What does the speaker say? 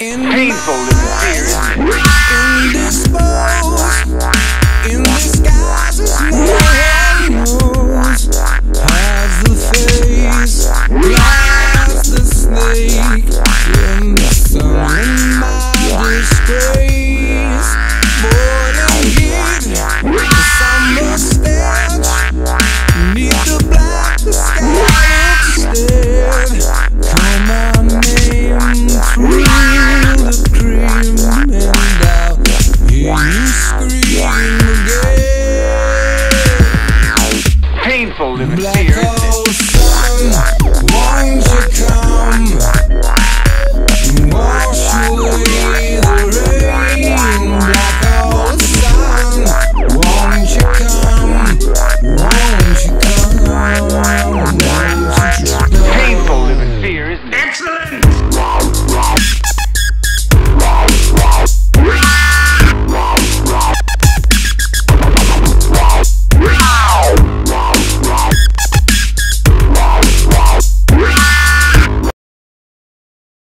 painful in the ears. live in fear.